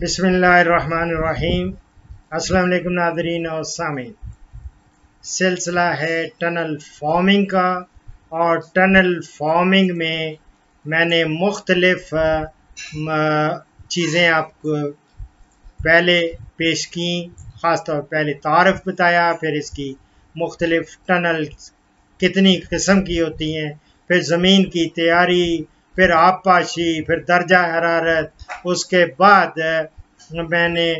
بسم اللہ الرحمن الرحیم۔ السلام علیکم ناظرین اور سامعین۔ سلسلہ ہے ٹنل فارمنگ کا اور ٹنل فارمنگ میں میں نے مختلف چیزیں آپ کو پہلے پیش کی خاص طور پہلے تعارف بتایا، پھر اس کی مختلف ٹنل کتنی قسم کی ہوتی ہیں، پھر زمین کی تیاری پھر آب پاشی، پھر درجہ حرارت، اس کے بعد، میں نے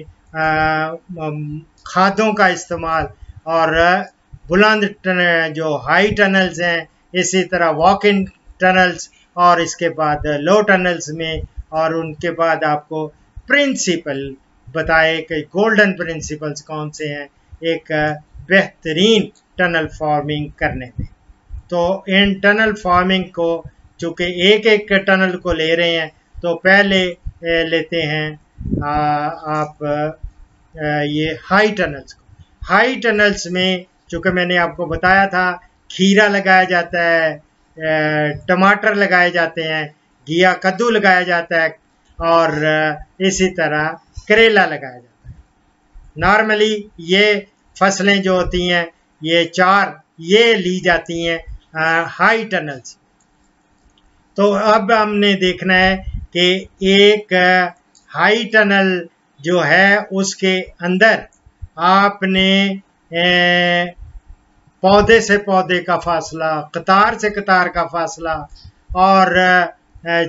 کھادوں کا استعمال اور بلند جو ہائی ٹنلز ہیں، اسی طرح واک ان ٹنلز اور اس کے بعد لو ٹنلز میں اور ان کے بعد آپ کو پرنسپل بتائے کہ گولڈن پرنسپلز کون سے ہیں، ایک بہترین ٹنل فارمنگ کرنے میں۔ تو ان ٹنل فارمنگ کو چونکہ ایک ایک ٹنل کو لے رہے ہیں، تو پہلے لیتے ہیں آپ یہ ہائی ٹنلز کو۔ ہائی ٹنلز میں چونکہ میں نے آپ کو بتایا تھا، کھیرا لگایا جاتا ہے ٹماٹر لگائے جاتے ہیں، گیا کدو لگایا جاتا ہے، اور اسی طرح کریلا لگایا جاتا ہے۔ نارملی یہ فصلیں جو ہوتی ہیں، یہ چار، یہ لی جاتی ہیں ہائی ٹنلز۔ تو اب ہم نے دیکھنا ہے کہ ایک ہائی ٹنل جو ہے اس کے اندر آپ نے پودے سے پودے کا فاصلہ، قطار سے قطار کا فاصلہ اور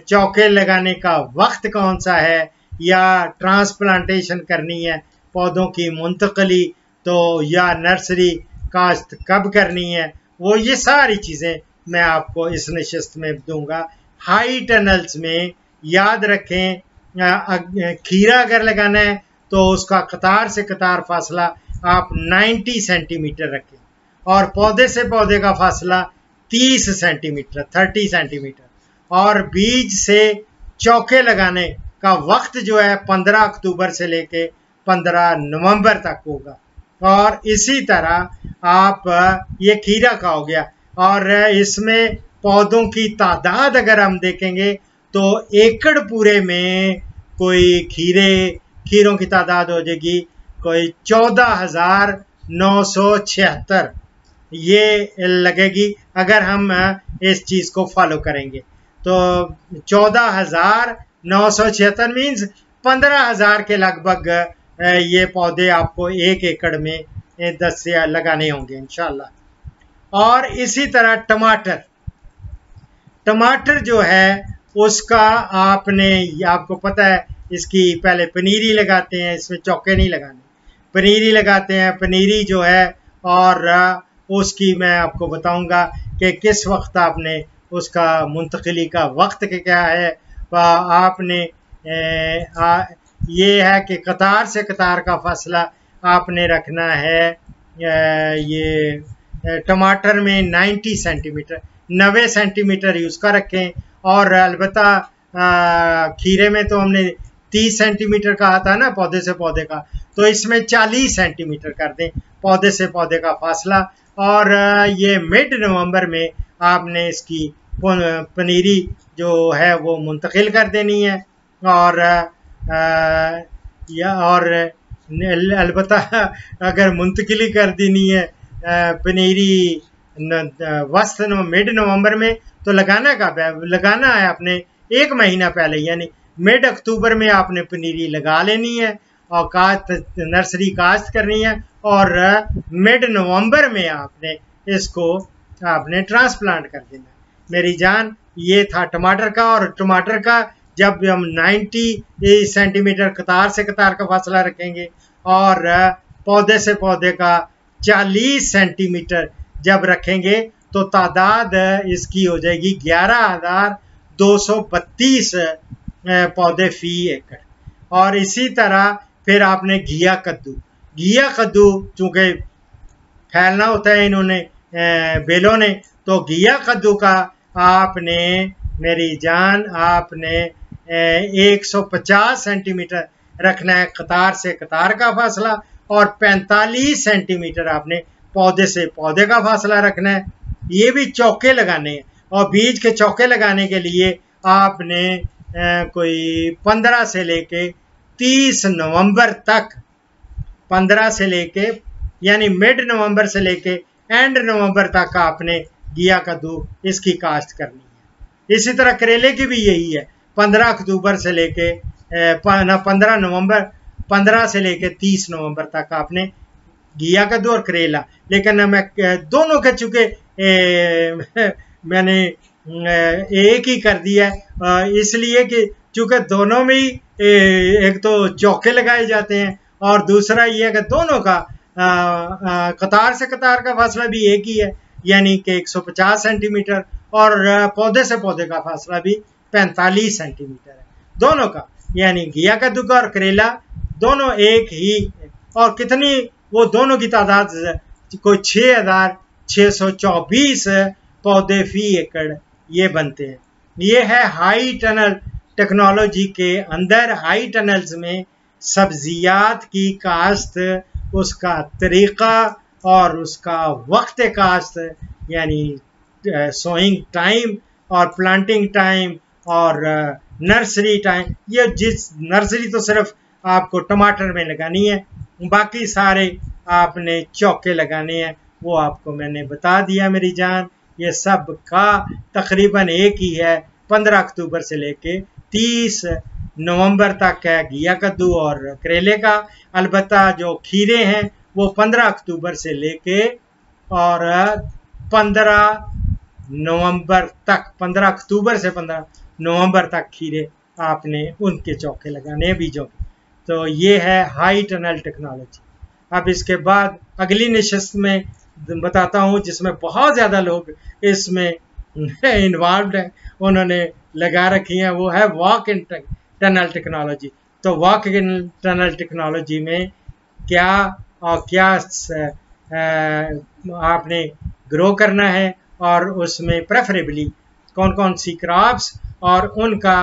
چوکے لگانے کا وقت کون سا ہے یا ٹرانسپلانٹیشن کرنی ہے پودوں کی منتقلی تو یا نرسری کاشت کب کرنی ہے، وہ یہ ساری چیزیں میں آپ کو اس نشست میں دوں گا۔ ہائی ٹنلز میں یاد رکھیں کھیرا اگر لگانا ہے تو اس کا قطار سے قطار فاصلہ آپ نائنٹی سینٹی میٹر رکھیں اور پودے سے پودے کا فاصلہ تیس centimetre thirty centimetre اور بیج سے چوکے لگانے کا وقت جو ہے پندرہ اکتوبر سے لے کے پندرہ نومبر تک ہوگا اور اسی طرح آپ یہ کھیرا کا ہو گیا اور اس میں پودوں کی تعداد اگر ہم دیکھیں گے تو ایکڑ پورے میں کوئی کھیرے، کھیروں کی تعداد ہو جائے گی کوئی چودہ ہزار نو سو چھہتر۔ یہ لگے گی اگر ہم اس چیز کو فالو کریں گے۔ تو چودہ ہزار نو سو چھہتر مینز پندرہ ہزار کے لگ بھگ یہ پودے آپ کو ایک ایکڑ میں دس سے لگانے ہوں گے انشاءاللہ۔ اور اسی طرح ٹماٹر۔ ٹماٹر جو ہے، اس کا آپ نے، آپ کو پتہ ہے، اس کی پہلے پنیری لگاتے ہیں، اس میں چوکے نہیں لگانے۔ پنیری لگاتے ہیں، پنیری جو ہے، اور اس کی میں آپ کو بتاؤں گا کہ کس وقت آپ نے اس کا منتقلی کا وقت کیا ہے۔ آپ نے یہ ہے کہ قطار سے قطار کا فاصلہ آپ نے رکھنا ہے یہ ٹماٹر میں نائنٹی سینٹی میٹر۔ نوے سینٹی میٹر یوز کا رکھیں اور البتہ کھیرے میں تو ہم نے تیس سینٹی میٹر کہا تھا نا، پودے سے پودے کا۔ تو اس میں چالیس سینٹی میٹر کر دیں، پودے سے پودے کا فاصلہ۔ اور یہ مڈ نومبر میں آپ نے اس کی پنیری جو ہے وہ منتقل کر دینی ہے۔ اور یا، اور البتہ، اگر منتقلی کر دینی ہے پنیری وسط مڈ نومبر میں تو لگانا کب ہے لگانا ہے آپ نے ایک مہینہ پہلے یعنی مڈ اکتوبر میں آپ نے پنیری لگا لینی ہے اور کاشت، نرسری کاشت کرنی ہے اور مڈ نومبر میں آپ نے اس کو آپ نے ٹرانسپلانٹ کر دینا میری جان، یہ تھا ٹماٹر کا اور ٹماٹر کا جب ہم نائنٹی سینٹی میٹر قطار سے قطار کا فاصلہ رکھیں گے اور پودے سے پودے کا چالیس سینٹی میٹر جب رکھیں گے تو تعداد اس کی ہو جائے گی گیارہ ہزار دو سو بتیس پودے فی ایکڑ۔ اور اسی طرح پھر آپ نے گھیا کدو۔ گھیا کدو چونکہ پھیلنا ہوتا ہے انہوں نے بیلوں نے، تو گھیا کدو کا آپ نے، میری جان، آپ نے ایک سو پچاس سینٹی میٹر رکھنا ہے قطار سے۔ قطار کا فاصلہ اور پینتالیس سینٹی میٹر آپ نے پودے سے پودے کا فاصلہ رکھنا ہے، یہ بھی چوکے لگانے ہیں۔ اور بیج کے چوکے لگانے کے لیے آپ نے کوئی پندرہ سے لے کے تیس نومبر تک، پندرہ سے لے کے یعنی مڈ نومبر سے لے کے اینڈ نومبر تک آپ نے گیا کدو اس کی کاشت کرنی ہے۔ اسی طرح کریلے کی بھی یہی ہے۔ پندرہ اکتوبر سے لے کے پندرہ نومبر، پندرہ سے لے کے تیس نومبر تک آپ نے گیا کدو اور کریلا لیکن میں دونوں کے چونکہ میں نے ایک ہی کر دیا۔ ہے اس لیے کہ چونکہ دونوں میں ہی ایک تو چوکے لگائے جاتے ہیں اور دوسرا یہ ہے کہ دونوں کا قطار سے قطار کا فاصلہ بھی ایک ہی ہے۔ یعنی کہ ایک سو پچاس سینٹی میٹر اور پودے سے پودے کا فاصلہ بھی پینتالیس سینٹی میٹر ہے۔ دونوں کا یعنی گیا کا دکھا اور کریلا، دونوں ایک ہی اور کتنی وہ دونوں کی تعداد کوئی چھ ہزار چھ سو چوبیس پودے فی ایکڑ یہ بنتے ہیں۔ یہ ہے ہائی ٹنل ٹیکنالوجی کے اندر۔ ہائی ٹنلز میں سبزیات کی کاشت، اس کا طریقہ اور اس کا وقت کاشت یعنی سوئنگ ٹائم اور پلانٹنگ ٹائم اور نرسری ٹائم۔ یہ جس نرسری تو صرف آپ کو ٹماٹر میں لگانی ہے باقی سارے آپ نے چوکے لگانے ہیں، وہ آپ کو میں نے بتا دیا میری جان۔ یہ سب کا تقریباً ایک ہی ہے۔ پندرہ اکتوبر سے لے کے تیس نومبر تک ہے گیا کدو اور کریلے کا۔ البتہ جو کھیرے ہیں، وہ پندرہ اکتوبر سے لے کے اور پندرہ نومبر تک، پندرہ اکتوبر سے پندرہ نومبر تک کھیرے آپ نے ان کے چوکے لگانے بیجوں کے۔ تو یہ ہے ہائی ٹنل ٹیکنالوجی اب اس کے بعد اگلی نشست میں بتاتا ہوں جس میں بہت زیادہ لوگ اس میں انوالوڈ ہیں، انہوں نے لگا رکھی ہیں، وہ ہے واک ان ٹنل ٹیکنالوجی تو واک ان ٹنل ٹیکنالوجی میں کیا اور کیا آپ نے گرو کرنا ہے اور اس میں پریفریبلی کون کون سی کراپس اور ان کا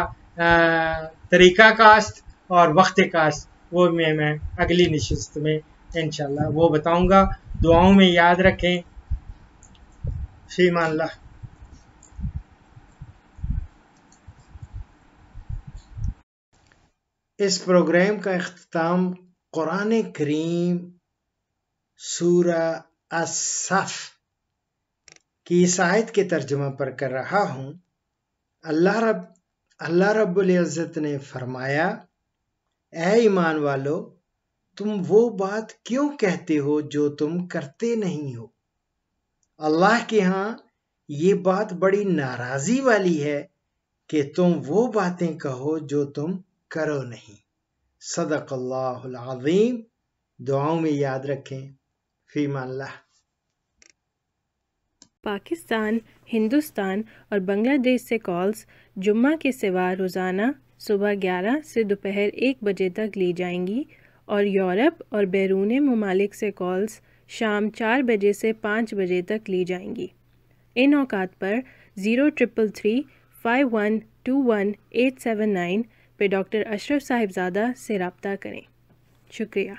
طریقہ کاست اور وقت کاش وہ میں میں اگلی نشست میں انشاءاللہ وہ بتاؤں گا۔ دعاؤں میں یاد رکھیں۔ فیمان اللہ۔ اس پروگرام کا اختتام قرآن کریم سورہ الصف کی عیسائیت کے ترجمہ پر کر رہا ہوں۔ اللہ رب اللہ رب العزت نے فرمایا اے ایمان والو، تم وہ بات کیوں کہتے ہو جو تم کرتے نہیں ہو؟ اللہ کے ہاں یہ بات بڑی ناراضی والی ہے کہ تم وہ باتیں کہو جو تم کرو نہیں۔ صدق اللہ العظیم۔ دعاؤں میں یاد رکھیں فیم اللہ۔ پاکستان، ہندوستان اور بنگلہ دیش سے کالز جمعہ کے سوا روزانہ صبح گیارہ سے دوپہر ایک بجے تک لی جائیں گی اور یورپ اور بیرون ممالک سے کالز شام چار بجے سے پانچ بجے تک لی جائیں گی۔ ان اوقات پر zero triple three five one two one eight seven nine پہ ڈاکٹر اشرف صاحبزادہ سے رابطہ کریں۔ شکریہ۔